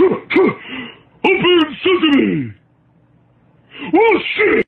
Open sesame! Oh shit!